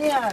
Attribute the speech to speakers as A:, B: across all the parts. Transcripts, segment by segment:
A: Iya.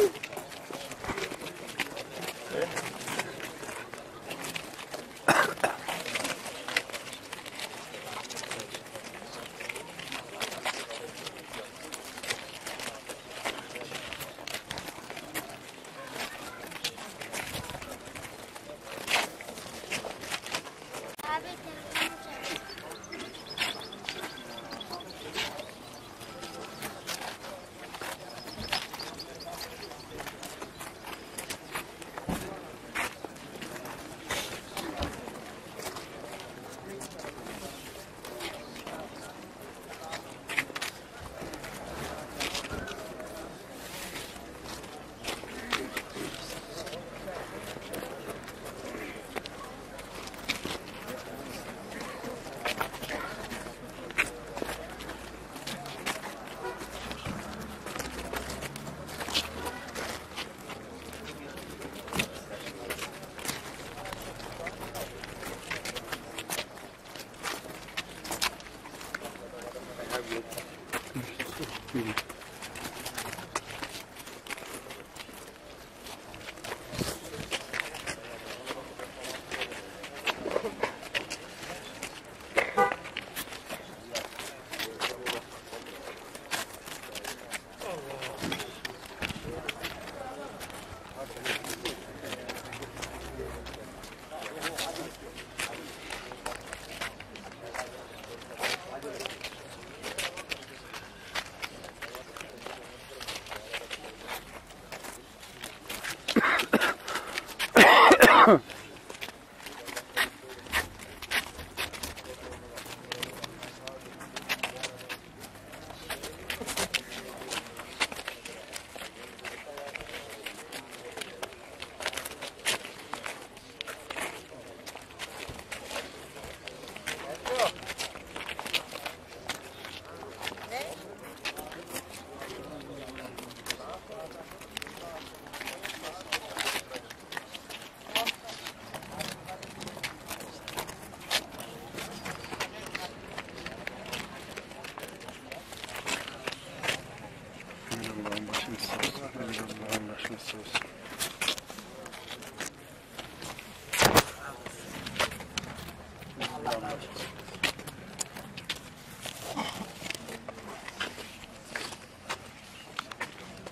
A: you.
B: Allah'ın Merci. Allah'ın mm-hmm.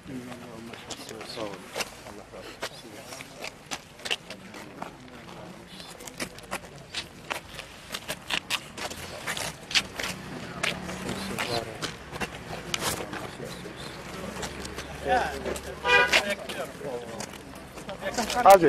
B: başını Az